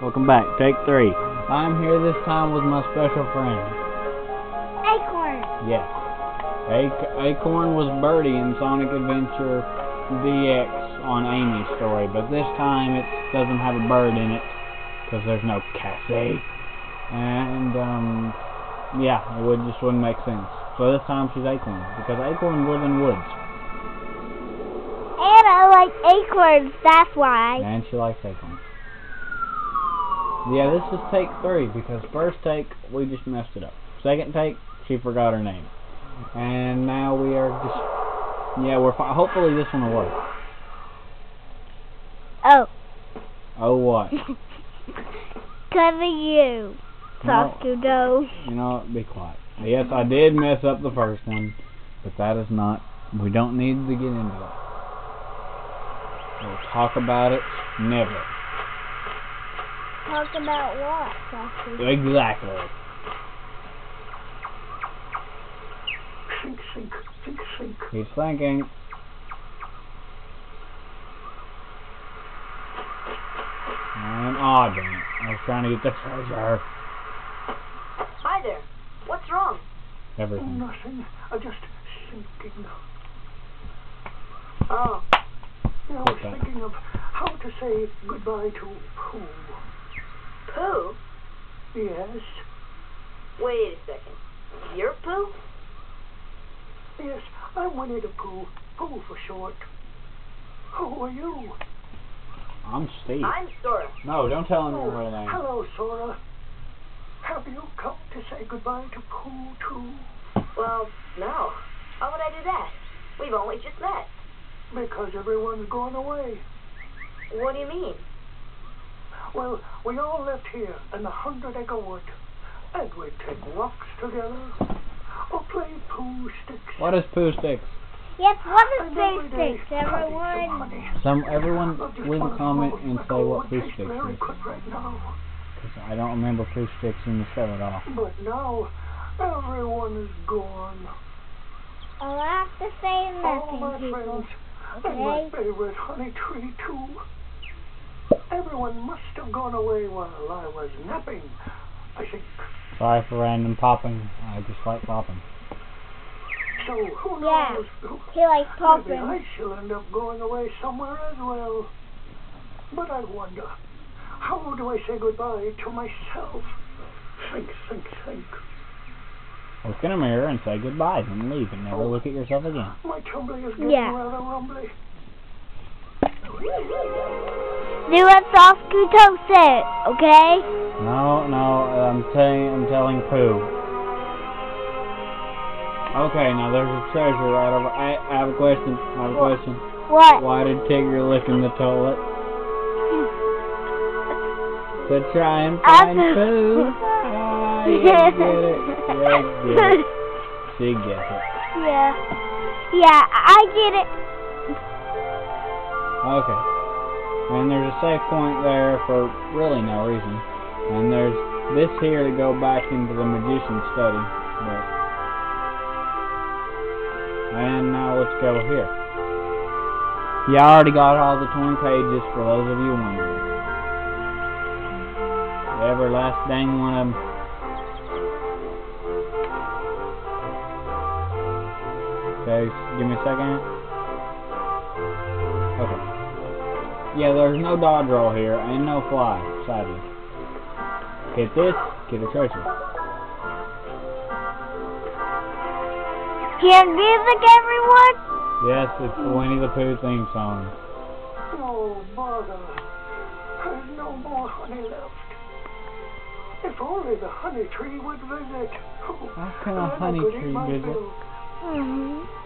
Welcome back. Take three. I'm here this time with my special friend. Acorn. Yes. Ac- Acorn was Birdie in Sonic Adventure DX on Amy's story, but this time it doesn't have a bird in it because there's no Cassie. And um, yeah, it would just wouldn't make sense. So this time she's Acorn because Acorn live in woods, And I like acorns, that's why. and she likes acorns. Yeah, this is take three because first take we just messed it up. Second take she forgot her name, and now we are just yeah we're hopefully this one will work. Oh, Oh what? of you. No. Sasukuto. You know, what? be quiet. Yes, I did mess up the first one, but that is not. We don't need to get into that. We'll talk about it. Never. Talk about what, Sasukuto? Exactly. Sink, sink, sink, sink. He's thinking. And oh dang it! I was trying to get the treasure. Hi there. What's wrong? Everything. Oh, nothing. I'm just thinking. Oh, I was What's thinking of how to say goodbye to Pooh. Pooh? Yes, Wait a second. You're Pooh? yes, I'm Winnie the Pooh. Pooh for short. Who are you? I'm Steve. I'm Sora. No, don't tell him your Oh, real name. hello, Sora. Have you come to say goodbye to Pooh too? Well, no. Why would I do that? We've only just met. Because everyone's gone away. What do you mean? Well, we all left here in the Hundred Acre Wood, and we'd take walks together, or play poo sticks. What is Poohsticks? Yes, what is And is every Pooh day, Sticks, I'd eat some everyone? Some everyone I leave a comment and my say what poo Sticks very is. good right I don't remember poo Sticks in the show at all. But now, everyone is gone. I'll have to say nothing, All my people. friends, and my favorite honey tree too. Everyone must have gone away while I was napping. I think. Sorry for random popping. I just like popping. So who Yeah. knows? Who- He likes Maybe popping. I shall end up going away somewhere as well. But I wonder, how do I say goodbye to myself? Think, think, think. Look in a mirror and say goodbye then leave and never oh. look at yourself again. My tumbly is getting Yeah. rather rumbly. Do what Sasukuto said, okay? No, no, I'm telling, I'm telling Pooh. Okay, now there's a treasure right over. I, I have a question. I have a question. What? Why did Tigger lick in the toilet? To try and find I- Pooh. You get it. You get it. She gets it. Yeah. Yeah, I get it. Okay. And there's a safe point there for really no reason. And there's this here to go back into the magician's study. But and now let's go here. You already got all the torn pages for those of you wondering. Every last dang one of them. Okay, give me a second. Okay. Yeah, there's no dodge roll here, and no fly, sadly. Get this, get a treasure. Hear music, everyone? Yes, it's the Winnie the Pooh theme song. Oh, bother. There's no more honey left. If only the honey tree would visit. Oh, How can a then I honey tree visit? Mm-hmm.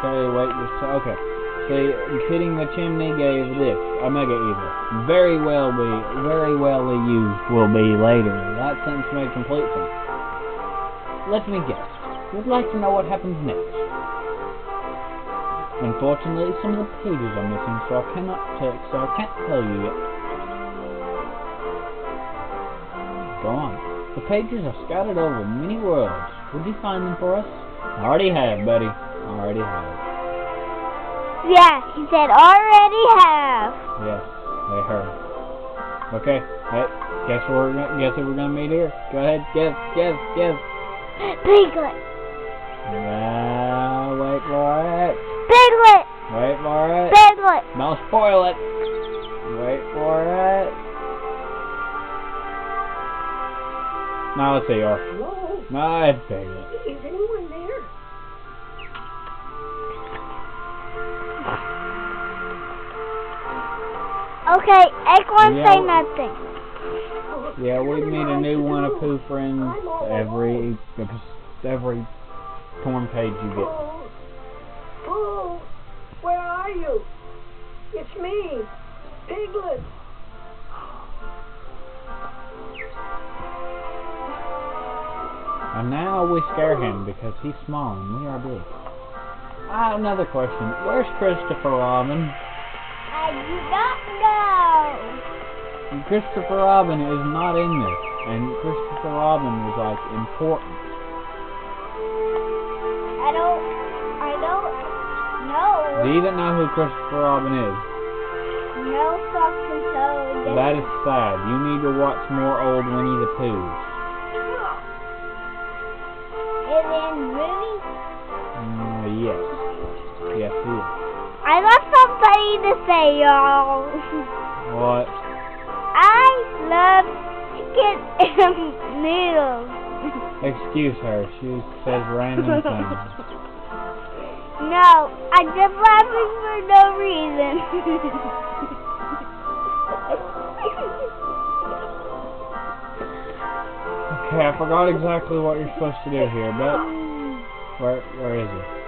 Okay, wait just a- okay. See, hitting the chimney gave this, a mega evil. Very well be, very well used will be later. That sentence made complete sense. Let me guess. You'd like to know what happens next. Unfortunately, some of the pages are missing, so I cannot tell, so I can't tell you yet. Go on. The pages are scattered over many worlds. Would you find them for us? I already have, buddy. I already have. Yeah, he said already have. Yes, they heard. Okay, hey, guess we're gonna, guess who we're gonna meet here? Go ahead, guess, guess, guess. Piglet. Yeah, wait for it. Piglet. Wait for it. Piglet. Don't spoil it. Wait for it. Now let's see, or Hello? no, it's Piglet. Is anyone there? Okay, Acorn Yeah. say nothing. Yeah, we meet a new one of Pooh friends every every torn page you get. Oh, oh, where are you? It's me, Piglet. And now we scare him because he's small and we are big. Ah, another question. Where's Christopher Robin? I do not know. Christopher Robin is not in this, and Christopher Robin was like important. I don't. I don't know. Do you even know who Christopher Robin is? No fucking toad. That is sad. You need to watch more old Winnie the Poohs. Is in movie? Mm, yes. Yes, he is. I got somebody to say, y'all. What? I love chicken and noodles. Excuse her. She says random things. No, I'm just laughing for no reason. Okay, I forgot exactly what you're supposed to do here, but where where is he?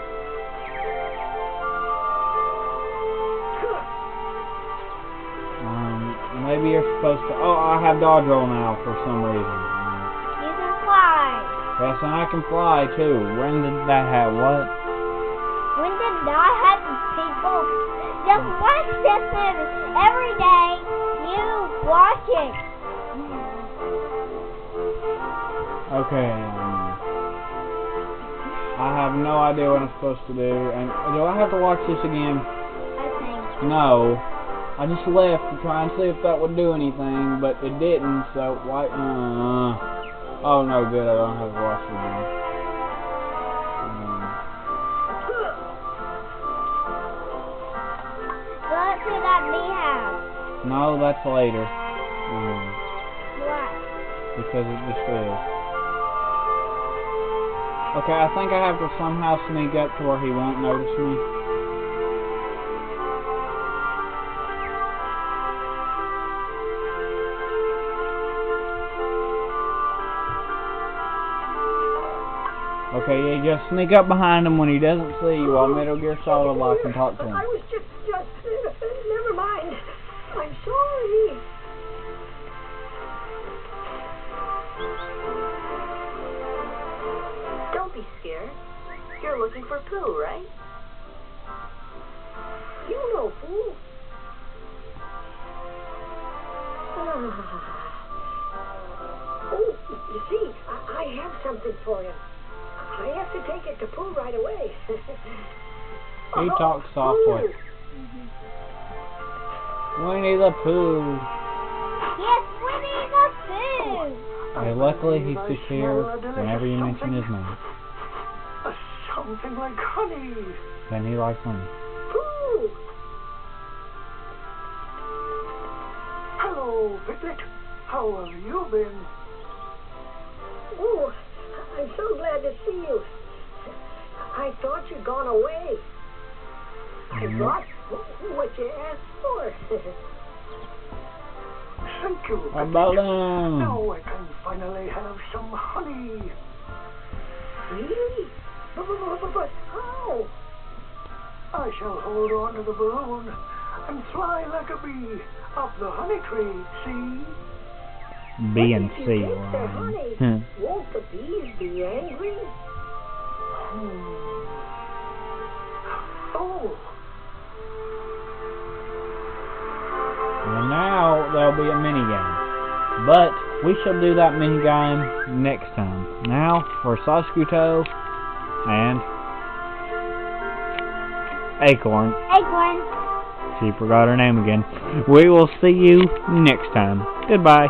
Maybe you're supposed to. Oh, I have dodge roll now for some reason. You can fly. yes, and I can fly too. When did that happen? What? When did I have people just watch this movie every day? You watch it. Okay. Um, I have no idea what I'm supposed to do. And do I have to watch this again? I think. No. I just left to try and see if that would do anything, but it didn't. So why? Uh, oh no, good. I don't have to watch it again. Um, What did that no, that's later. Um, What? because it just is. Okay, I think I have to somehow sneak up to where he won't notice me. Okay, you just sneak up behind him when he doesn't see you while Metal Gear Solid Lock and talk to him. I was just, just, never mind. I'm sorry. Don't be scared. You're looking for Pooh, right? You know, fool. oh, you see, I, I have something for him. I have to take it to Pooh right away. He Oh, talks softly. Pooh. Mm-hmm. Winnie the Pooh. Yes, Winnie the Pooh. Hey, luckily he disappears whenever you mention his name. Something like honey. Then he likes honey. Pooh. Hello, Piglet. How have you been? Oh, I'm so glad to see you. I thought you'd gone away. I brought what you asked for. Thank you, A Piglet. balloon. Now I can finally have some honey. Really? But, but, but, but how? I shall hold on to the balloon and fly like a bee up the honey tree, see? B and C. take their Ryan. honey, Hmm. won't the bees be angry? Hmm. Oh, And now there'll be a mini game. But we shall do that mini game next time. Now for Sasukuto and Acorn. Acorn. She forgot her name again. We will see you next time. Goodbye.